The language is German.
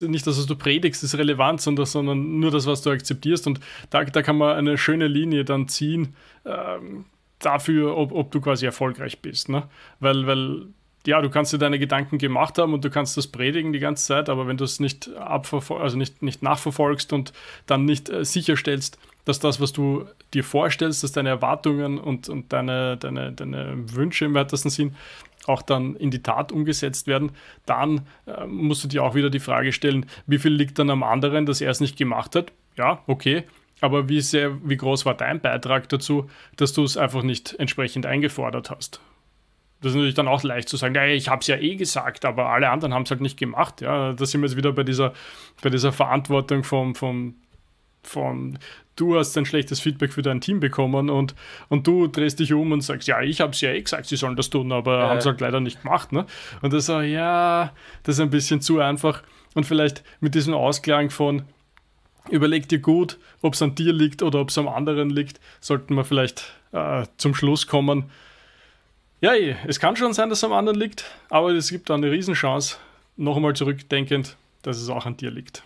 nicht das, was du predigst, ist relevant, sondern, sondern nur das, was du akzeptierst. Und da, da kann man eine schöne Linie dann ziehen ähm, dafür, ob, ob du quasi erfolgreich bist. Ne? Weil, weil, ja, du kannst dir deine Gedanken gemacht haben und du kannst das predigen die ganze Zeit, aber wenn du es nicht, also nicht, nicht nachverfolgst und dann nicht äh, sicherstellst, dass das, was du dir vorstellst, dass deine Erwartungen und, und deine, deine, deine Wünsche im weitesten Sinn auch dann in die Tat umgesetzt werden, dann äh, musst du dir auch wieder die Frage stellen, wie viel liegt dann am anderen, dass er es nicht gemacht hat? Ja, okay. Aber wie, sehr, wie groß war dein Beitrag dazu, dass du es einfach nicht entsprechend eingefordert hast? Das ist natürlich dann auch leicht zu sagen, ja, ich habe es ja eh gesagt, aber alle anderen haben es halt nicht gemacht. Ja, da sind wir jetzt wieder bei dieser, bei dieser Verantwortung vom, vom von du hast ein schlechtes Feedback für dein Team bekommen und, und du drehst dich um und sagst, ja, ich habe es ja eh gesagt, sie sollen das tun, aber äh. haben es halt leider nicht gemacht. Ne? Und das so, ja, das ist ein bisschen zu einfach. Und vielleicht mit diesem Ausklang von, überleg dir gut, ob es an dir liegt oder ob es am anderen liegt, sollten wir vielleicht äh, zum Schluss kommen. Ja, eh, es kann schon sein, dass es am anderen liegt, aber es gibt da eine Riesenchance, noch einmal zurückdenkend, dass es auch an dir liegt.